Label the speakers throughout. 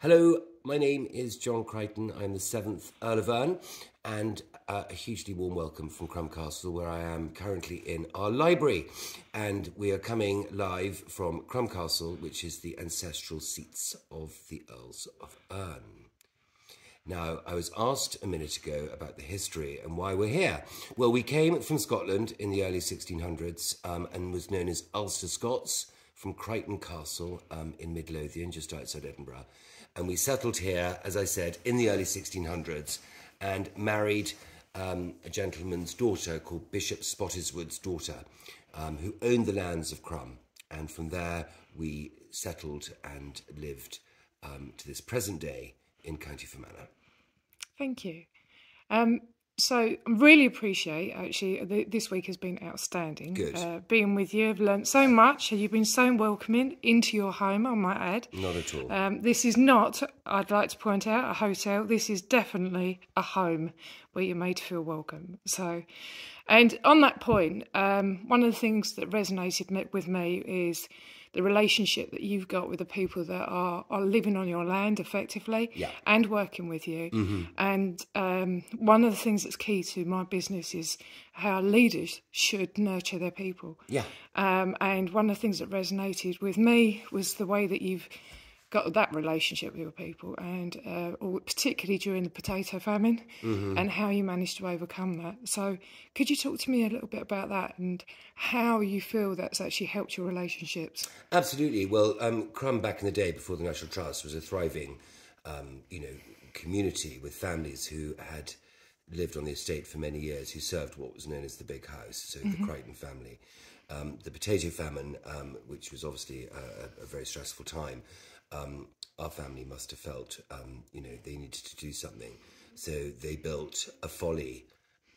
Speaker 1: Hello, my name is John Crichton. I'm the seventh Earl of Erne, and uh, a hugely warm welcome from Crom Castle, where I am currently in our library. And we are coming live from Crom Castle, which is the ancestral seats of the Earls of Erne. Now, I was asked a minute ago about the history and why we're here. Well, we came from Scotland in the early 1600s um, and was known as Ulster Scots from Crichton Castle um, in Midlothian, just outside Edinburgh. And we settled here, as I said, in the early 1600s and married um, a gentleman's daughter called Bishop Spottiswood's daughter, um, who owned the lands of Crom. And from there, we settled and lived um, to this present day in County Fermanagh.
Speaker 2: Thank you. So I really appreciate actually the, this week has been outstanding.
Speaker 1: Good.
Speaker 2: Uh, being with you, I've learnt so much. And you've been so welcoming into your home. I might add.
Speaker 1: Not at all.
Speaker 2: Um, this is not. I'd like to point out a hotel. This is definitely a home where you're made to feel welcome. So, and on that point, um, one of the things that resonated with me is the relationship that you've got with the people that are, are living on your land effectively
Speaker 1: yeah.
Speaker 2: and working with you. Mm-hmm. And um, one of the things that's key to my business is how leaders should nurture their people.
Speaker 1: Yeah.
Speaker 2: Um, and one of the things that resonated with me was the way that you've got that relationship with your people, and uh, particularly during the potato famine, mm-hmm. and how you managed to overcome that. So, could you talk to me a little bit about that and how you feel that's actually helped your relationships?
Speaker 1: Absolutely. Well, um, Crom back in the day, before the National Trust, was a thriving, um, you know, community with families who had lived on the estate for many years, who served what was known as the Big House, so mm-hmm. the Crichton family. Um, the potato famine, um, which was obviously a, a very stressful time, um, our family must have felt, um, you know, they needed to do something. So they built a folly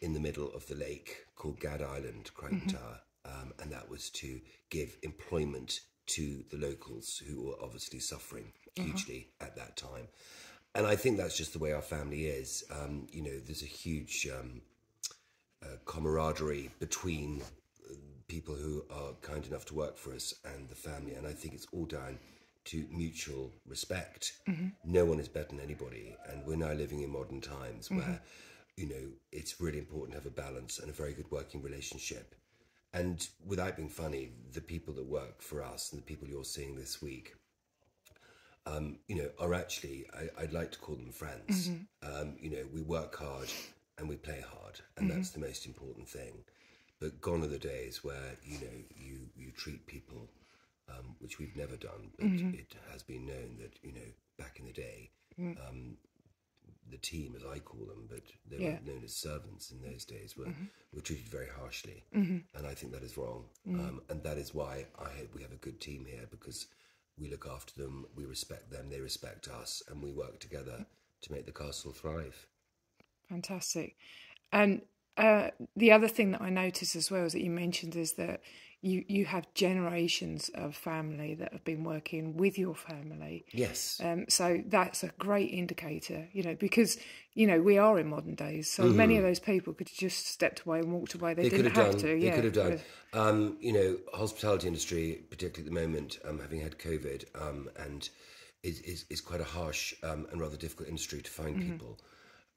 Speaker 1: in the middle of the lake called Gad Island, Crichton mm-hmm. Tower, um, and that was to give employment to the locals who were obviously suffering uh-huh. hugely uh-huh. at that time. And I think that's just the way our family is. Um, you know, there's a huge um, uh, camaraderie between uh, people who are kind enough to work for us and the family, and I think it's all down to mutual respect. Mm-hmm. No one is better than anybody, and we're now living in modern times mm-hmm. where you know it's really important to have a balance and a very good working relationship. And without being funny, the people that work for us and the people you're seeing this week, um, you know, are actually I, would like to call them friends. Mm-hmm. Um, you know, we work hard and we play hard, and mm-hmm. that's the most important thing. But gone are the days where you know you you treat people um, which we've never done, but mm-hmm. it has been known that you know back in the day, mm. um, the team, as I call them, but they yeah. were known as servants in those days, were mm-hmm. were treated very harshly, mm-hmm. and I think that is wrong, mm. um, and that is why I hope we have a good team here because we look after them, we respect them, they respect us, and we work together to make the castle thrive.
Speaker 2: Fantastic, and uh, the other thing that I noticed as well is that you mentioned is that you you have generations of family that have been working with your family.
Speaker 1: Yes.
Speaker 2: Um, so that's a great indicator, you know, because you know we are in modern days. So mm-hmm. many of those people could have just stepped away and walked away. They, they didn't have
Speaker 1: done,
Speaker 2: to.
Speaker 1: They
Speaker 2: yeah.
Speaker 1: could have done. Um, you know, hospitality industry, particularly at the moment, um, having had COVID, um, and is, is, is quite a harsh um, and rather difficult industry to find mm-hmm. people.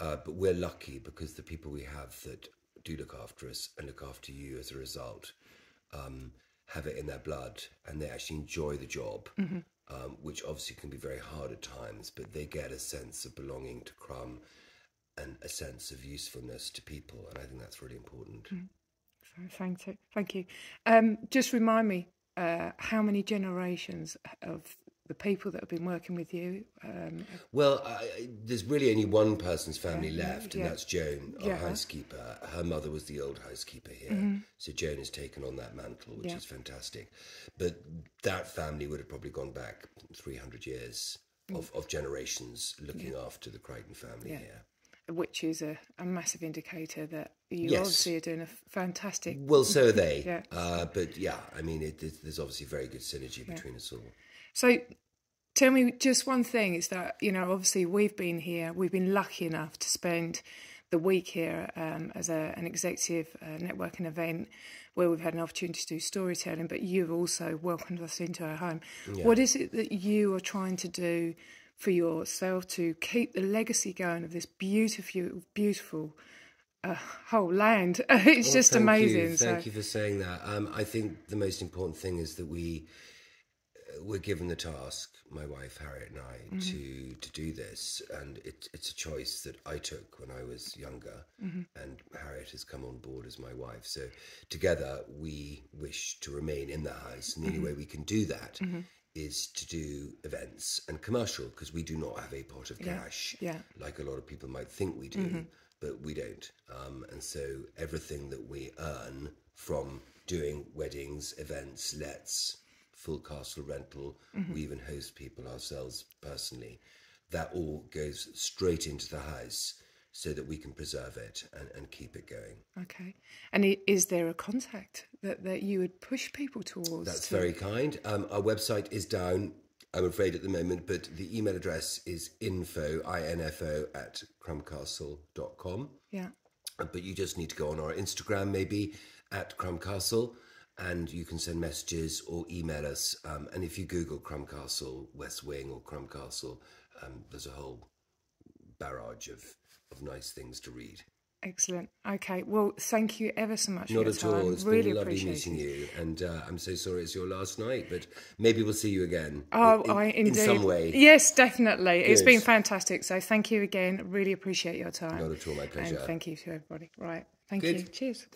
Speaker 1: Uh, but we're lucky because the people we have that do look after us and look after you as a result um, have it in their blood and they actually enjoy the job, mm-hmm. um, which obviously can be very hard at times, but they get a sense of belonging to Crom and a sense of usefulness to people. And I think that's really important. Mm-hmm.
Speaker 2: Thank you. Thank you. Um, just remind me uh, how many generations of the people that have been working with you? Um,
Speaker 1: well, I, there's really only one person's family yeah, left, and that's Joan, our yeah. housekeeper. Her mother was the old housekeeper here, mm-hmm. so Joan has taken on that mantle, which is fantastic. But that family would have probably gone back 300 years mm. of, of generations looking after the Crichton family here
Speaker 2: which is a, a massive indicator that you yes. obviously are doing a fantastic.
Speaker 1: Well, so are they. yeah. Uh, but yeah, I mean, it, there's obviously very good synergy between yeah. us all.
Speaker 2: So tell me just one thing is that, you know, obviously we've been here, we've been lucky enough to spend the week here um, as a, an executive uh, networking event where we've had an opportunity to do storytelling, but you've also welcomed us into our home. Yeah. What is it that you are trying to do for yourself to keep the legacy going of this beautiful, beautiful uh, whole land. it's
Speaker 1: Well,
Speaker 2: just
Speaker 1: thank
Speaker 2: amazing.
Speaker 1: You. Thank
Speaker 2: so,
Speaker 1: you for saying that. Um, I think the most important thing is that we we're given the task, my wife Harriet and I,
Speaker 2: Mm-hmm.
Speaker 1: to to do this, and it, it's a choice that I took when I was younger,
Speaker 2: Mm-hmm.
Speaker 1: and Harriet has come on board as my wife. So together we wish to remain in the house, and the
Speaker 2: Mm-hmm.
Speaker 1: only way we can do that is to do events and commercial because we do not have a pot of cash
Speaker 2: yeah.
Speaker 1: like a lot of people might think we do, but we don't. Um, and so everything that we earn from doing weddings, events, lets, full castle rental, we even host people ourselves personally, that all goes straight into the house so that we can preserve it and, and keep it going.
Speaker 2: okay. And is there a contact that, that you would push people towards?
Speaker 1: That's
Speaker 2: to-
Speaker 1: very kind. Um, our website is down, I'm afraid, at the moment, but the email address is info, I-N-F-O, at cromcastle.com.
Speaker 2: Yeah.
Speaker 1: But you just need to go on our Instagram, maybe at Crom Castle, and you can send messages or email us. Um, and if you Google Crom Castle, West Wing, or Crom Castle, um, there's a whole barrage of, of nice things to read.
Speaker 2: Excellent. Okay. Well, thank you ever so much
Speaker 1: Not
Speaker 2: for your
Speaker 1: at
Speaker 2: time.
Speaker 1: all. It's
Speaker 2: really
Speaker 1: been lovely meeting you, and uh, I'm so sorry it's your last night, but maybe we'll see you again.
Speaker 2: Oh,
Speaker 1: in,
Speaker 2: I
Speaker 1: in some way.
Speaker 2: Yes, definitely. It's been fantastic. So thank you again. Really appreciate your time.
Speaker 1: Not at all, my pleasure.
Speaker 2: And thank you to everybody. Right. Thank
Speaker 1: Good.
Speaker 2: you. Cheers.